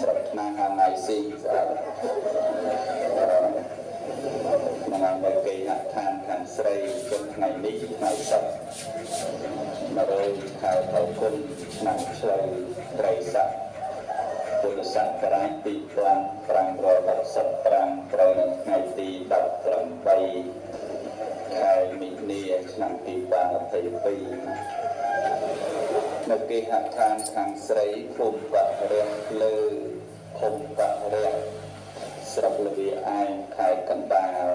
ស្រុកឆ្នាំខាងណៃស៊ីស្អាតក្នុងនៅគេហដ្ឋានខាងស្រីជុំថ្ងៃនេះថ្ងៃសុក្រ100ខែថៅគុណឆ្នាំឆ្លូវត្រីស័កពុទ្ធសករាជ2565ត្រូវថ្ងៃទី18ខែមិនិនាឆ្នាំ2022នៅគេហដ្ឋានខាងស្រីភូមិបរិយលើ ភូមិបរិយស្រុកលវាឯងខេត្តកណ្ដាល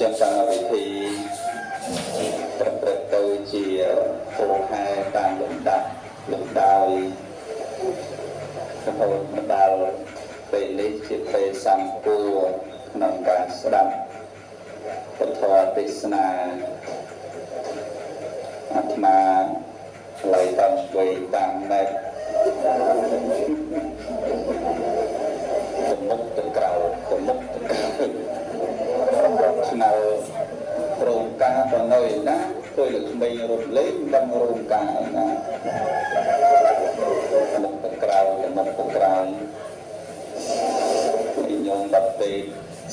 ចឹងតាមវិធីប្រព្រឹត្តទៅជាពុរហែតាមលំដាប់លំដោយរហូតមកដល់ពេលនេះជាពេលសម្ពួរក្នុងការស្ដាប់ពធទេសនាអាត្មាឡៃតាមវ័យតាមណែត ណាឃើញលោកក្មេងរត់លេងដឹងរោងការឯណាមុខទៅក្រៅទៅមុខទៅក្រៅញោមបាត់ពេក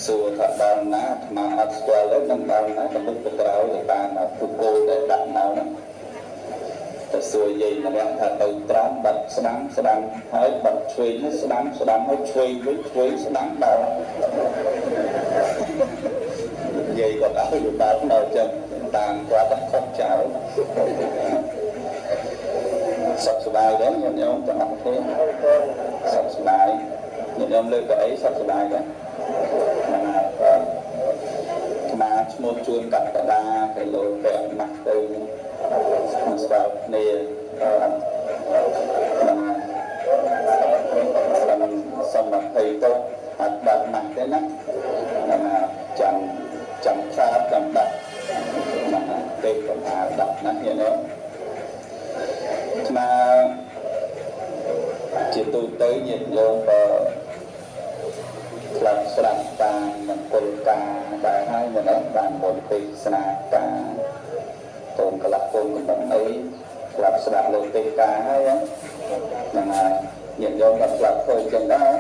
សួរថាដល់ណាអាត្មាអត់ស្គាល់ទេនឹងដល់ណាទៅមុខទៅក្រៅទៅតាមពុគោដែលដាក់នៅហ្នឹងទៅសួរយាយម្នាក់ថាទៅត្រង់បាត់ស្ដាំស្ដាំហើយបាត់ឆ្វេងស្ដាំស្ដាំហើយឆ្វេងវិញឆ្វេងស្ដាំដល់យាយគាត់ឲ្យទៅដល់ដល់ចឹង តាមគាត់តែខុសចោលសុខសប្បាយដែរញាតិញោមទាំងអស់គ្នាសុខសប្បាយញាតិញោមលើកទៅអីសុខសប្បាយដែរហ្នឹងហើយស្មាឈ្មោះជួនកណ្ដាទៅលោកពាក់ណាស់ទៅស្គាល់គ្នាហ្នឹងសំណភ័យទៅអត់ដាក់ណាស់ទេណាហ្នឹងចាំចាំឆាបចាំដាក់ហ្នឹងទេកណ្ដាដាក់ណាស់ញាតិញោមស្មាជាទូទៅញាតិញោមក៏ខ្លឹមស្រាប់តាមមង្គលការដែរហើយមិនអត់បានមុនទេសនាការកូនកលៈកូនកំណអីស្រាប់ស្រាប់លោកទេសការហើយហ្នឹងហើយញាតិញោមក៏ស្រាប់ធ្វើចឹងដែរ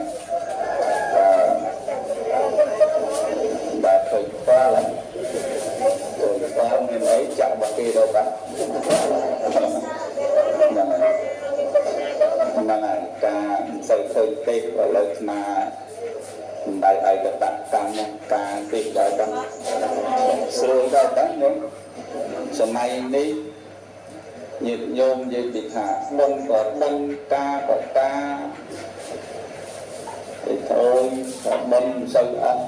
មិនសូវឃើញទេឥឡូវស្មាសំដៅឯកតកម្មការទេដល់ដល់ស្រួលដល់ដល់ញោមសម័យនេះញាតិញោមនិយាយពីថាបុណ្យក៏បុណ្យការក៏ការឯទៅក៏បុណ្យមិនសូវអត់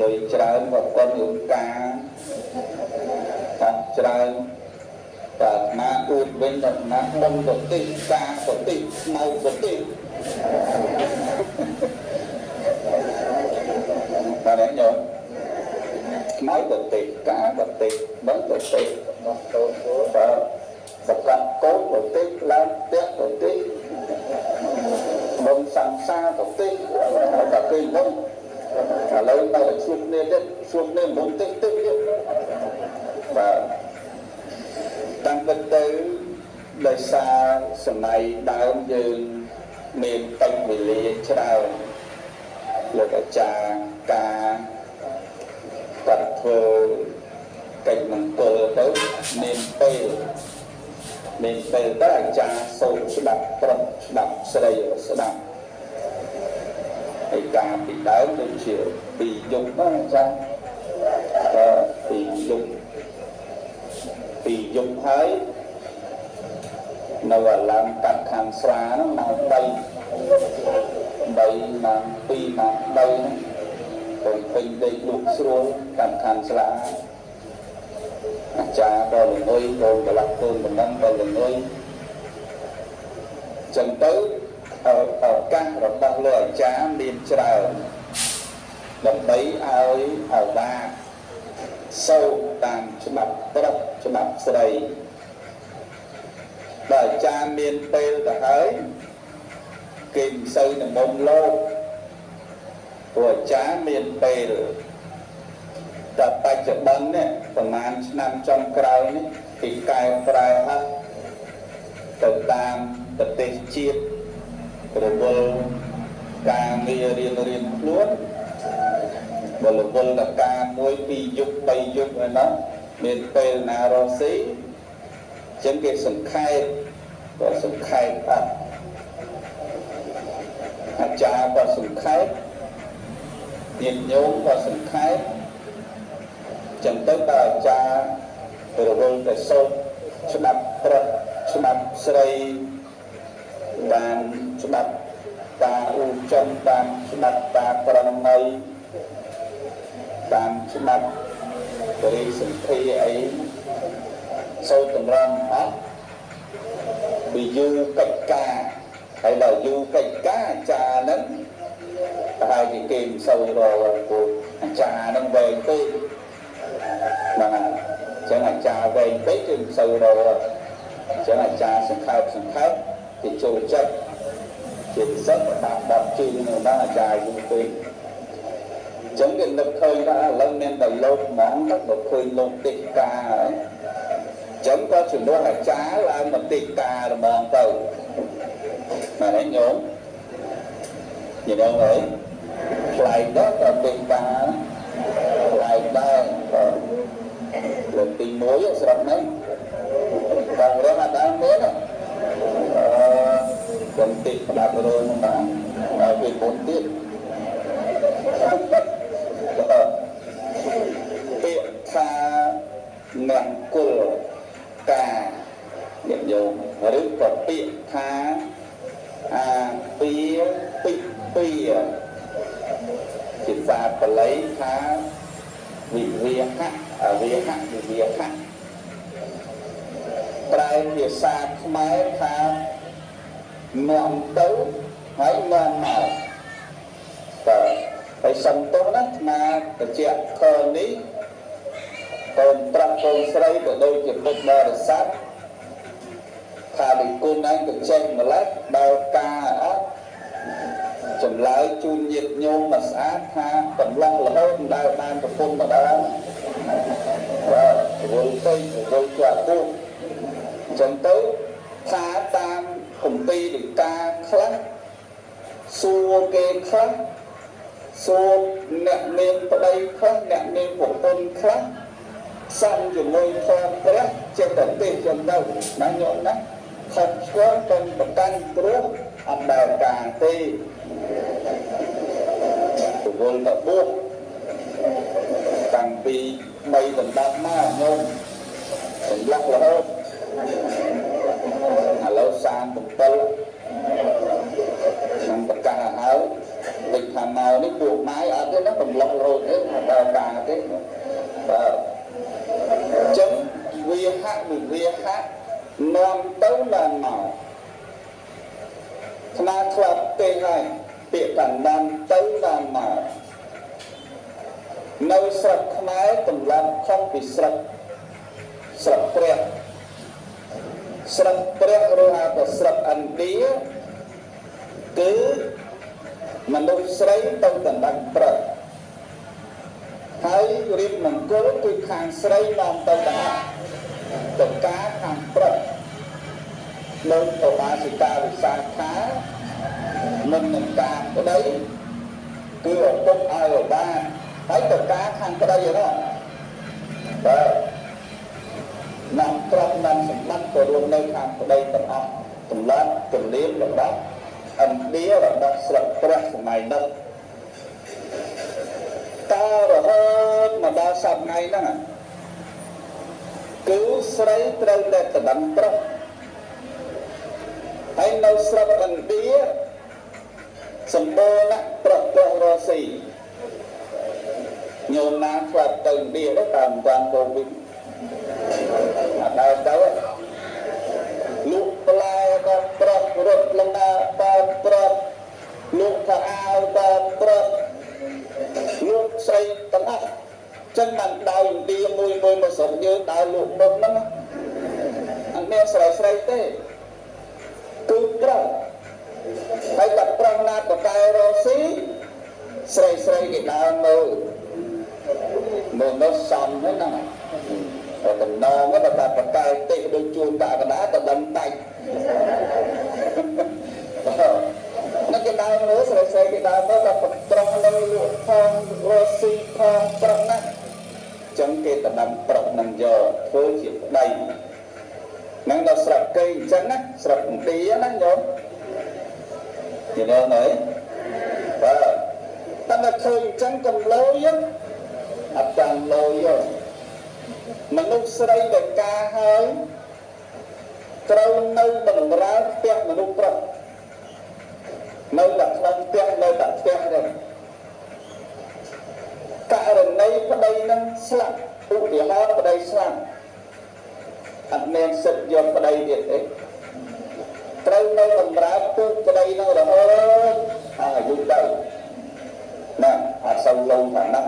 លុយច្រើនក៏បុណ្យរឿងការថាច្រើនតែណាអួតវិញតែណាបុណ្យក៏តិចការក៏តិចស្មៅក៏តិច បាទញោមខ្មៅក៏តិចការក៏តិចបងក៏តិចមកតូនបាទសកាត់កូនក៏តិចឡើងផ្ទះក៏តិចបងសង្សារក៏តិចតែគេមុនឥ មុនតិចតិចទៀតបាទតាំងពីទៅដោយសារសម័យដើមយើងមានបច្ចវេលាច្រើនលោកអាចារ្យការកាត់ធ្វើកិច្ចមង្គលទៅមានពេលមានពេលទៅអាចារ្យសូត្រស្ដាប់ប្រុសស្ដាប់ស្រីស្ដាប់ហើយការពីដើមដូចជាពីយប់ហ្នឹងអាចារ្យពីយប់ពីយប់ហើយ នៅអាឡាមកាត់ខាងស្រាហ្នឹងម៉ោង3 3ម៉ោង2ម៉ោង3ហ្នឹងទៅពេញដេកលក់ស្រួលតាមខាងស្លាអាចារ្យក៏ល្ងុយកូនកន្លះកូនបណ្ដឹងក៏ល្ងុយចឹងទៅឱកាសរបស់លោកអាចារ្យមានច្រើនដើម្បីឲ្យអវាសូត្រតាមច្បាប់ប្រុសច្បាប់ស្រីបើអា ចារ្យមានពេលទៅហើយគេមិនសូវនិមន្តលោកព្រោះអាចារ្យមានពេលតែបច្ចុប្បន្ននេះប្រហែលឆ្នាំចុងក្រោយនេះគេកែប្រែហើយទៅតាមប្រទេសជាតិរវល់ការងាររៀនរៀនខ្លួនបលវល់តការមួយពីរយប់បីយប់ហើយណាមានពេលណារស់ស៊ីចឹងគេសង្ខេប ក៏សង្ខេបអត់អាចារ្យក៏សង្ខេបញាតិញោមក៏សង្ខេបចឹងទៅដល់អាចារ្យរវល់តែសូត្រច្បាប់ប្រុសច្បាប់ស្រីបានច្បាប់តាអ៊ូចំតាមច្បាប់តាប្រណីតាមច្បាប់បរិសន្ធិអីសូត្រតម្រង់អស់ ពីយូរកិច្ចការហើយដល់យូរកិច្ចការអាចារ្យហ្នឹងប្រហែលជាគេមិនសូវរកគោអាចារ្យហ្នឹងវែងពេកបាទចឹងអាចារ្យវែងពេកគឺមិនសូវរកចឹងអាចារ្យសង្ខេបសង្ខេបគេចូលចិត្តជាពិសេសបាក់បាត់ជើងនៅដល់អាចារ្យយូរពេកចឹងគេនឹកឃើញថាឥឡូវមានតែលោកហ្មងទៅដល់ឃើញលោកតិកាហើយ ចឹងក៏ជំនួសអាចារ្យឡើងមកតិកាល្មងទៅមែនទេញោមញោមអើយថ្លៃដល់ក៏តិកាថ្លៃដែរក៏លើកទី1ស្រុកហ្នឹងបងរត់អត់ដល់មានអឺគុំតិផ្ដាប់រងបានហើយវាមុនទៀតពាក្យថាមង្គល ការញាតិញោមឬក៏ពាក្យថាអាពីពិពីជាសាបល័យថាវិវាហៈអវិហៈវិវាហៈប្រែភាសាខ្មែរថានាំទៅហើយនាំមកបាទហើយសំទោសណាស្មាត្រជាខនេះ កូនប្រាប់កូនស្រីក៏ដូចជាពុទ្ធបរិស័ទថាវិគុណឯងក៏ចេញម្លេះដល់ការអត់ចម្លើយជូនញាតិញោមមកស្អាតថាកំឡុងរហូតមិនដែលបានប្រពន្ធម្ដងបាទវល់ទៅវល់ជាប់ពុកអញ្ចឹងទៅថាតាមគម្ពីរដីកាខ្លះសួរគេខ្លះសួរអ្នកមានប្តីខ្លះអ្នកមានប្រពន្ធខ្លះ សំជាមួយផងព្រះចិត្តទេចឹងទៅណាញោមណាខិតឆ្គងទៅប្រកាន់ព្រោះអត់ដែលការទេពវល់តបុកតាំងពី3ដណ្ដប់មកញោមសម្លាក់រហូតឥឡូវ37ខ្ញុំប្រកាសឲ្យដូចថាមកនេះពួកម៉ាយអត់ទេណាកំឡុងរហូតទេដល់ការទេបាទអញ្ចឹងវាហៈវិវាហៈនាំទៅបានមកស្នាធ្លាប់ទេហើយពាក្យកាន់បានទៅបានមកនៅស្រុកខ្មែរតម្លាប់ខុសពីស្រុកស្រុកព្រះស្រុកព្រះឬហៅថាស្រុកឥណ្ឌាគឺមនុស្សស្រីទៅដណ្ដឹងប្រុស ហើយរៀបមង្គលគឺខាងស្រីនាំទៅដល់តកាខាងប្រុសនៅឧបាសិកាវិសាខាមិននឹងការប្តីគឺឪពុកឲ្យឧបាហើយតកាខាងប្តីហ្នឹងបាទនាំទ្រព្យនាំសម្បត្តិក៏រួមនៅខាងប្តីទាំងអស់តម្លាប់ទលៀមរបស់ឥណ្ឌារបស់ស្រុកព្រះសម័យនោះ តរហូតមកដល់សប្តាហ៍ហ្នឹងគឺស្រីត្រូវតែដណ្ដឹងប្រុសហើយនៅស្រុកឥណ្ឌាសម្បូរណាស់ប្រុសប្រុសរស់ស៊ីញោមណាធ្លាប់ទៅឥណ្ឌាទៅតាមតានកូវីដ ចឹងបានដោយឥណ្ឌាមួយមួយមកស្រុកយើងដើរលក់មុខហ្នឹងអត់មានស្រីស្រីទេគឺប្រុសហើយតែប្រុសណាតកែរស់ស៊ីស្រីស្រីគេដើរមើលមើលនោះសំហ្នឹងណាតែតំណងទៅតែបកែដូចជួនតាកដាទៅដឹងតាច់រីគេដើរទៅក៏ប្រឹងនៅ គេដណ្ដើមប្រឹកនឹងយកធ្វើជាប្តីនឹងដល់ស្រាប់គេអញ្ចឹងណាស្រាប់ពន្ទាណាញោមយល់ទេបាទតែតែឃើញអញ្ចឹងកំលយអត់ចាំលយមនុស្សស្រីដែលការហើយត្រូវនៅបំរើផ្ទះមនុស្សប្រុសនៅតែក្នុងផ្ទះនៅតែផ្ទះនេះករណីប្តីនឹងស្លាប់ ឧទាហរណ៍ប្តីស្លាប់អត់មានសិទ្ធិយកប្តីទៀតទេត្រូវនៅបំរើពុកប្តីនឹងរហូតអាយុទៅណាអត់សូវលងថាណា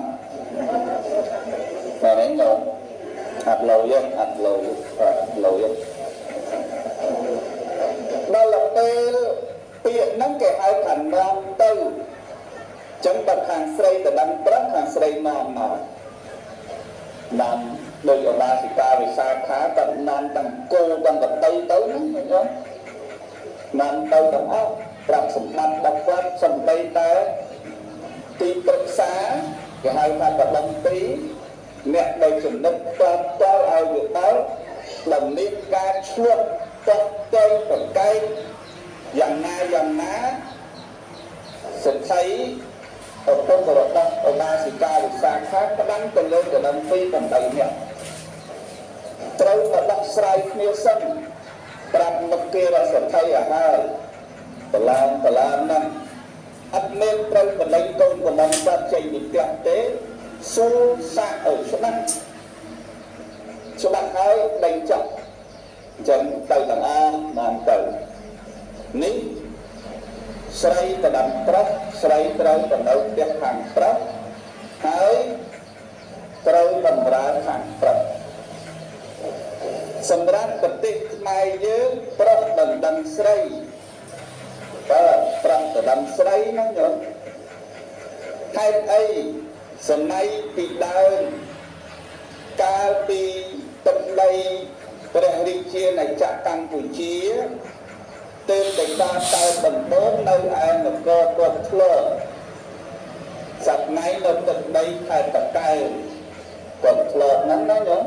តែនេះនោះអត់លោយអត់លោយអត់លោយដល់ពេលពាក្យហ្នឹងគេហៅថានាំទៅចឹងបើខាងស្រីទៅដឹងប្រឹងខាងស្រីនាំមក នាំដោយអបាសិកាវិសាខាក៏នាំទាំងគោទាំងកតីទៅហ្នឹងណានាំទៅទាំងអស់ប្រាប់សម្បត្តិដល់គាត់សំបីតែទីប្រឹក្សាគេហៅថាបដិទីអ្នកដែលចំណិតតបតឲ្យវាដល់ដំណៀងការឈ្លោះតបទៅប្រកែកយ៉ាងណាយ៉ាងណាសិទ្ធិ ឪពុករបស់ឧបាសិកាវិសាខាផ្ដាំទៅលើកណ្ដឹងពី8នាក់ត្រូវតែដោះស្រាយគ្នាសិនប្រាប់មុខគេរសិទ្ធិឲ្យហើយតឡានតឡានណាអត់មានត្រូវបលែងកូនកណ្ដឹងបាត់ចេញពីផ្ទះទេសួរសាកឲ្យច្បាស់ច្បាស់ហើយដេញចាប់អញ្ចឹងទៅទាំងអស់បានទៅនេះ ស្រីទៅដល់ប្រុសស្រីត្រូវទៅនៅផ្ទះខាងប្រុសហើយត្រូវបំរើខាងប្រុសសម្រាប់ប្រទេសខ្មែរយើងប្រុសដណ្ដឹងស្រីបាទប្រុសដណ្ដឹងស្រីហ្នឹងញោមហេតុអីសម័យពីដើមកាលពីទឹកដីព្រះរាជាណាចក្រកម្ពុជា ទើបតែការតើដំបូងនៅឯនគរគាត់ធ្លាប់សប្ងៃនៅទឹកដីខេត្តតកែវគាត់ធ្លាប់ហ្នឹងណាញោម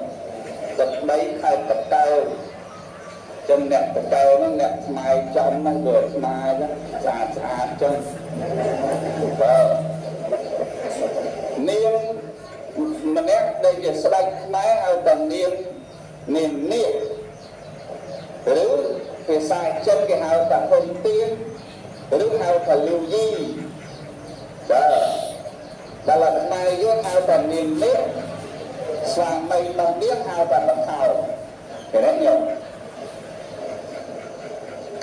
ទឹកដីខេត្តតកែវចឹងអ្នកតកែវហ្នឹងអ្នកស្មាយចំហ្នឹងវាស្មាយហ្នឹងស្អាតស្អាតចឹងបើនាងម្នាក់ដែលជាស្ដេចខ្មែរហៅតែនាងនាងនាគឬ ភាសាចិនគេហៅថាហ៊ុនទៀនឬហៅថាលាវយីបាទដល់ខ្មែរយើងហៅថានាងនាគស្វាមីរបស់នាងហៅថាលោកខោគេរកញោម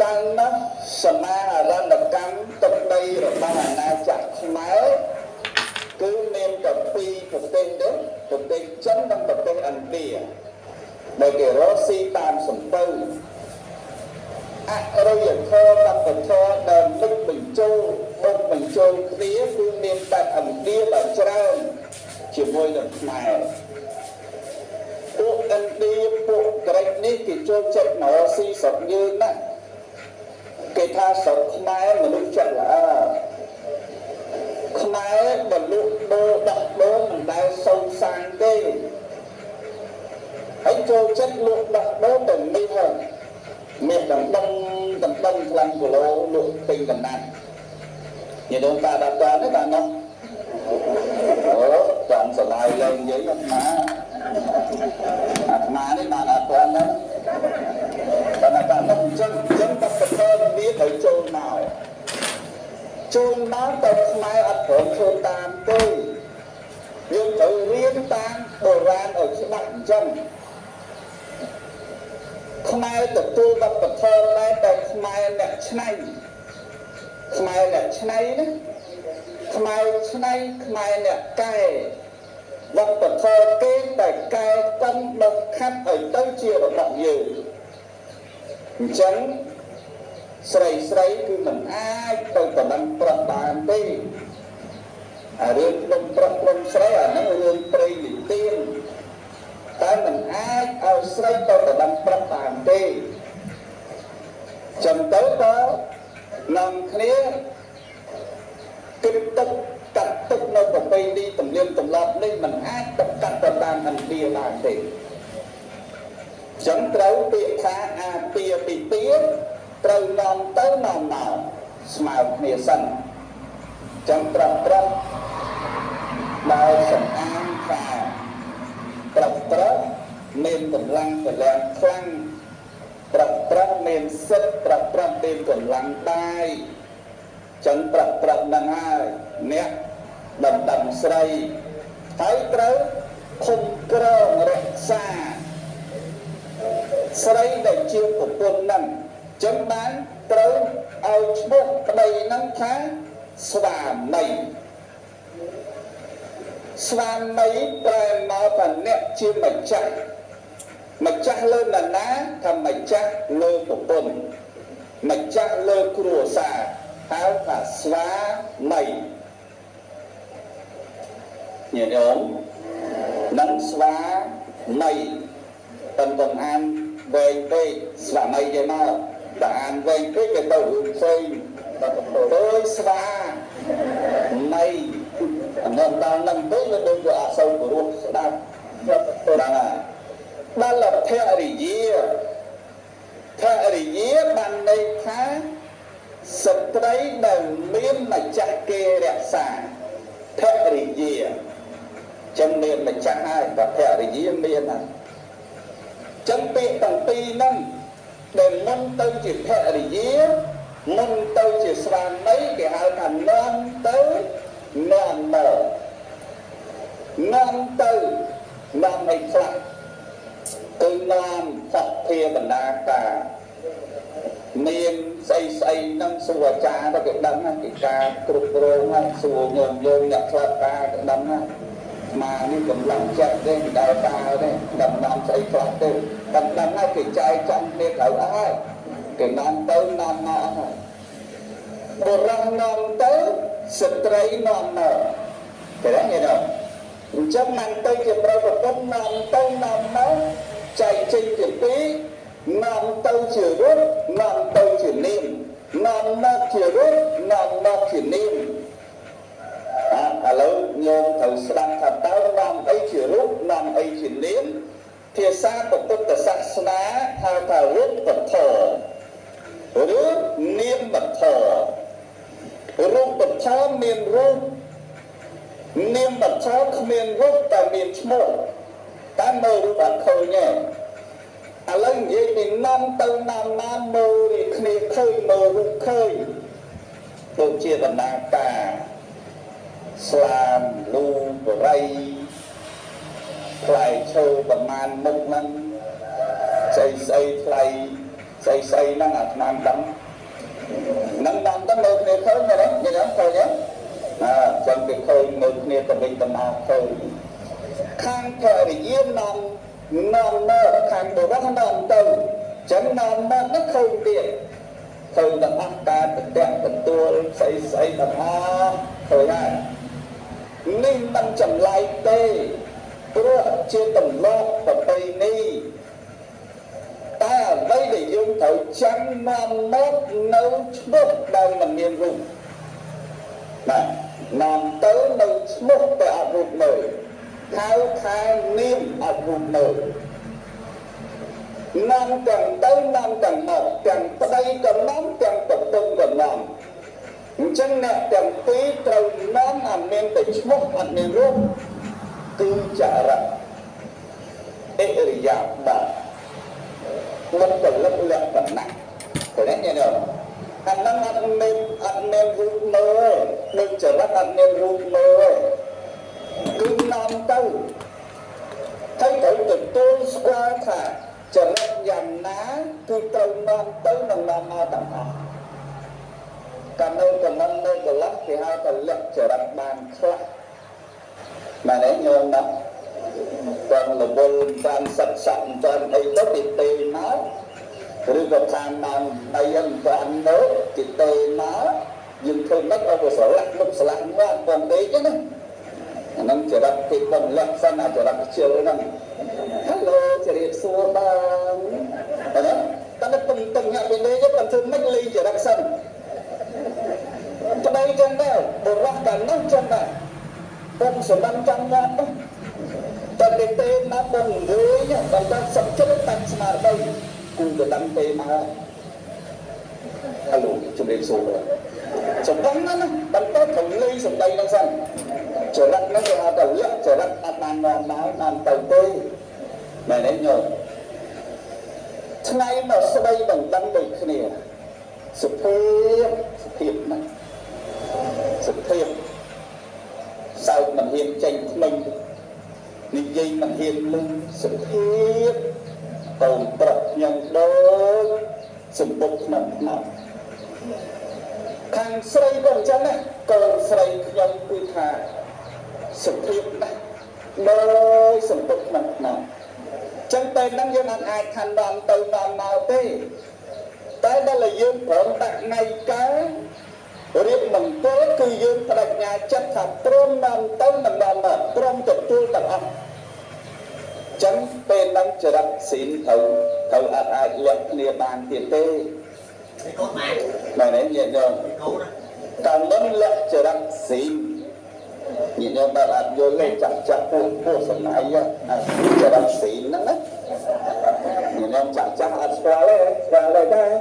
កាលនោះសមាហរណកម្មទឹកដីរបស់អាណាចក្រខ្មែរគឺមានតែពីរប្រទេសទេប្រទេសចិននិងប្រទេសឥណ្ឌាដែលគេរកស៊ីតាមសំពៅ អរិយធម៌បព្វធម៌ដែលលឹកបញ្ចូលបុកបញ្ចូលគ្នាគឺមានតែឥណ្ឌាដ៏ច្រើនជាមួយនឹងខ្មែរពួកឥណ្ឌាពួកក្រិចនេះគេចូលចិត្តមករកស៊ីស្រុកយើងណាគេថាស្រុកខ្មែរមនុស្សចិត្តល្អខ្មែរបលុកដូរដាក់ដូរមិនដែលសូវសាងទេហើយចូលចិត្តលក់ដាក់ដូរទៅនេះហើយ មានដណ្ដឹងដណ្ដឹងខ្លាំងគីឡូលក់ពេញកណ្ដាលញាតិតាដាក់តានេះបាទនោះអូចាំសឡាយឡើងនិយាយអាត្មាអាត្មានេះបានអត់ទាន់ណាតែតែនោះអញ្ចឹងអញ្ចឹងតែប្រព័ន្ធនេះត្រូវចូលមកចូលមកទៅខ្មែរអត់ព្រមធ្វើតាមទេយើងត្រូវរៀនតាមបុរាណឲ្យច្បាស់អញ្ចឹង ខ្មែរទទួលវប្បធម៌ដែរតែខ្មែរអ្នកឆ្នៃខ្មែរអ្នកឆ្នៃណាខ្មែរឆ្នៃខ្មែរអ្នកកែវប្បធម៌គេតែកែកំដុសខាត់ឲ្យទៅជារបស់យើងអញ្ចឹងស្រីស្រីគឺមិនអាចទៅបណ្ដឹងប្រុសបានទេអារឿងក្រុមប្រុសក្រុមស្រីអាហ្នឹងរឿងព្រៃនិទាន តែមិនអាចឲ្យស្រីទៅបណ្ដឹងប្រុសបានទេចឹងទៅក៏នាំគ្នាគិតទឹកកាត់ទឹកនៅប្រពៃណីទំនៀមទម្លាប់នេះมันអាចទៅកាត់ទៅតាមឥណ្ឌាបានទេចឹងត្រូវពាក្យថាអាពាពីពាត្រូវនាំទៅនាំមកស្មើគ្នាសិនចឹងត្រឹមត្រឹមដោយសំអាងថា ត្រឹមត្រឹមមានកម្លាំងកម្លាំងខ្លាំងត្រឹមត្រឹមមានសិទ្ធត្រឹមត្រឹមមានកម្លាំងបាយចឹងត្រឹមត្រឹមហ្នឹងហើយអ្នកដណ្ដឹងស្រីហើយត្រូវឃុំក្រងរក្សាស្រីដែលជាប្រពន្ធហ្នឹងចឹងបានត្រូវឲ្យឈ្មោះប្តីហ្នឹងថាស្វាមី ស្វាមីប្រែមកថាអ្នកជាម្ចាស់ម្ចាស់លើនរណាថាម្ចាស់លើប្រពន្ធម្ចាស់លើគ្រួសារហៅថាស្វាមីញាតិញោមនឹងស្វាមីប៉ុន្តែអានវែងពេកស្វាមីទេមកតែអានវែងពេកគេទៅរឿងផ្សេងទៅស្វាមីអ នន្តដល់នឹងទៅវាដូចជាអសូវព្រោះស្ដាប់ដល់ហើយដល់ភរិយាភរិយាបានន័យថាស្ត្រីដែលមានម្ចាស់គេរក្សាភរិយាចឹងមានម្ចាស់ហើយតែភរិយាមានហើយចឹងពាក្យទាំងពីរហ្នឹងដែលមុនទៅជាភរិយាមុនទៅជាស្វាមីគេហៅថានាំទៅនាំមក នាំទៅនាំឲ្យខ្លះគឺនាំសត្វភាបណ្ដាការមានស្អីស្អីនឹងសួរអាចារ្យទៅគេដឹងណាគេការគ្រប់គ្រងហើយសួរញោមយើងអ្នកខ្លះតាគេដឹងណាមកនេះកម្លាំងចិត្តទេដើរតាទេដំណាំស្អីខ្លះទេដំណាំហើយគេចែកចំគ្នាត្រូវអស់ហើយគេនាំទៅនាំមកហើយបុរសនាំទៅស្ត្រីនាំមកគេដឹងទេដល់ អញ្ចឹងនាំទៅជាប្រុសប្រពន្ធនាំទៅនាំមកចែកចេញជាពីរនាំទៅជារូបនាំទៅជានាមនាំមកជារូបនាំមកជានាមឥឡូវញោមត្រូវស្ដាប់ថាតើនាំអីជារូបនាំអីជានាមភាសាពុទ្ធសាសនាហៅថារូបធម៌ឬនាមធម៌រូបធម៌មានរូប នាមធម៌គ្មានរូបតែមានឈ្មោះតែមើលរូបអត់ឃើញទេឥឡូវនិយាយពីនាំទៅនាំណាមើលនេះគ្នាឃើញមើលរូបឃើញដូចជាបណ្ដាការស្លាមលូបរិយផ្លែឈើប្រមាណមុខហ្នឹងស្អីស្អីផ្លែស្អីស្អីហ្នឹងអាថ្នាំដឹងនឹងនាំទៅមើលគ្នាឃើញណានិយាយឃើញទេ អើចឹងគេឃើញមើលគ្នាទៅវិញទៅមកឃើញខាងភរិយានាំនាំមកខាងបុរសនាំទៅចឹងនាំមកនោះឃើញទៀតឃើញទាំងអស់ការប្រតិទទួលស្អីស្អីទាំងអស់ឃើញហើយនេះមិនចម្លែកទេព្រោះជាទម្លាប់ប្រពៃណីតែអ្វីដែលយើងត្រូវចាំនាំមកនៅឈ្មោះដែលមិនមានរូប បាទនាំទៅនៅឈ្មោះតែអត់រូបនៅហៅថានាមអត់រូបនៅនាំទាំងទៅនាំទាំងមកទាំងប្តីក៏នាំទាំងប្រពន្ធក៏នាំអញ្ចឹងអ្នកទាំងពីរត្រូវនាំឲ្យមានតែឈ្មោះអត់មានរូបគឺចរៈអិរិយាបថមិនពលិកលក្ខណៈឃើញទេញ៉ាំ អានឹងអត់មានអត់មានរូបមើលដូចចរិតអត់មានរូបមើលគឺនាំទៅហើយត្រូវទទួលស្គាល់ថាចរិតយ៉ាងណាគឺត្រូវនាំទៅនឹងនាំមកទាំងអស់កាលនៅកំណត់នៅកន្លះគេហៅថាលក្ខចរិតបានខ្លះបាទឯងញោមណាតាមលវលតាមសត្វសត្វតាមអីទៅគេទេមក ឬក៏តាមតាមដៃហ្នឹងបាននៅគេទេមកយើងធ្វើមិនអត់ទៅស្រឡាក់លុបស្រឡាក់មកបងពេកណាអាហ្នឹងចរិតគេបំលក្ខសិនអាចរិតជិលហ្នឹង Hello ជម្រាបសួរបងណាតែទៅទំទំញាក់ពីលេងទៅធ្វើមិនលេងចរិតសិនប្តីចឹងដែរបុរសតែនោះចឹងដែរពុំសម្បានចាំងាត់នោះតែទេទេណាបងវិញដល់ដល់សឹកចិត្តតាំងស្មារតី គូទៅដឹងទេមកហៅលោកជំរាបសួរសំខាន់ណាស់ណាបន្តត្រូវលុយសម្ដីហ្នឹងសិនចរិតហ្នឹងគេហៅថាលក្ខចរិតអត់បាននាំមកនាំទៅទេមែនទេញោមថ្ងៃមកស្ដីមិនដឹងដូចគ្នាសុភាពសុភាពណាស់សុភាពសើចមិនហ៊ានចេញថ្មិញនិយាយមិនហ៊ានលឺសុភាព កូនប្រុសខ្ញុំដូចសម្ពុកថ្នាក់ថ្នាក់ខាងស្រីក៏អញ្ចឹងណាកូនស្រីខ្ញុំគឺថាសុភាពណាស់ដោយសម្ពុកថ្នាក់ថ្នាក់ចឹងពេលហ្នឹងយើងអាចខានបានទៅបានមកទេតែដល់យើងព្រមដាក់ថ្ងៃកើតរៀបមង្គលគឺយើងបដិញ្ញាចិត្តថាព្រមបានទៅមិនបានមកព្រមទទួលទាំងអស់ ចឹងពេលនឹងចរិតស៊ីនត្រូវត្រូវអត់អាចលះគ្នាបានទៀតទេកូនម៉ែបែរនេះញាតិញោមតាមមិនលះចរិតស៊ីនញាតិញោមបើអត់យល់ទេចាក់ចាក់ពោះពោះសំណាយអាចរិតស៊ីនហ្នឹងណាញាតិញោមចាក់ចាក់អត់ស្គាល់ទេស្គាល់ទេដែរ